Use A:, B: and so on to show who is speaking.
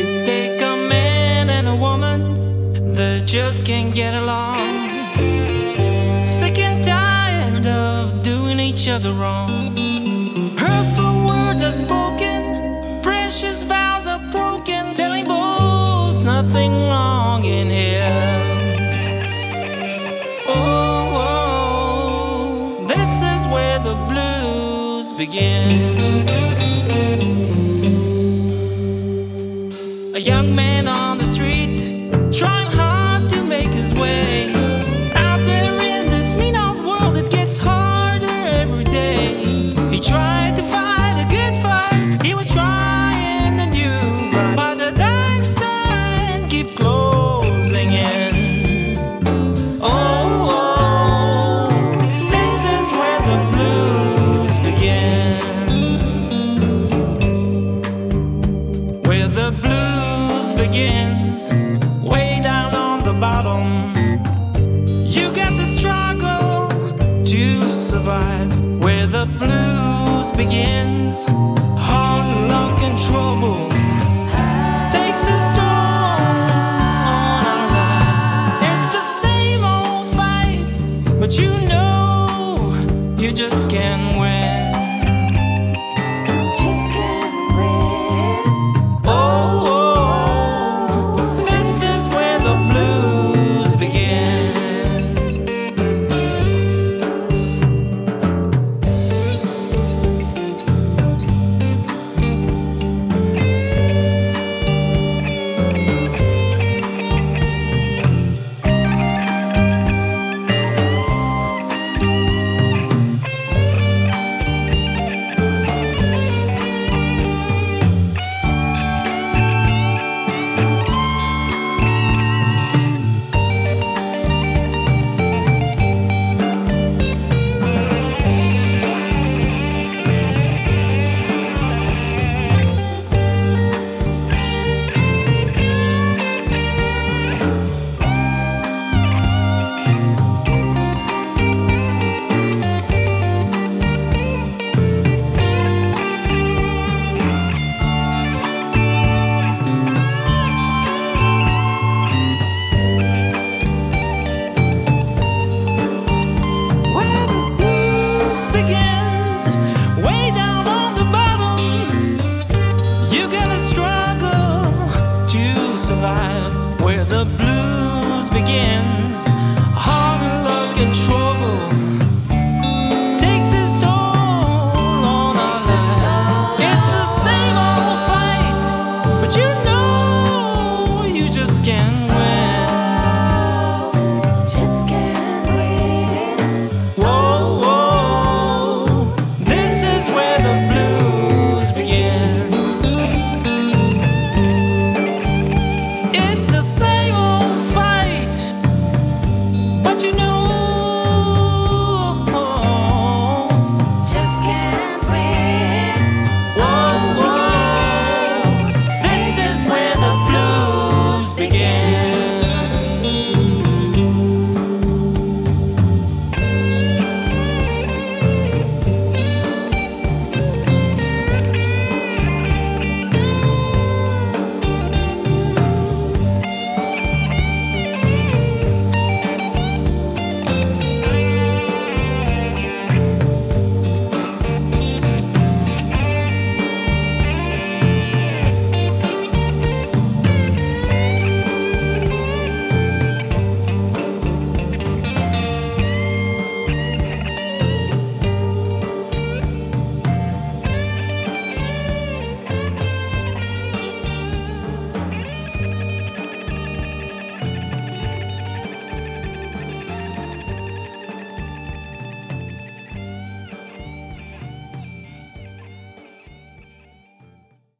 A: you take a man and a woman that just can't get along, sick and tired of doing each other wrong. Hurtful words are spoken, precious vows are broken, telling both nothing wrong in here. Oh, oh this is where the blues begins. Young man begins, way down on the bottom. You got to struggle to survive. Where the blues begins, hard luck and trouble can't win. Just can't. Whoa, whoa, this is where the blues begins. It's the same old fight, but you know.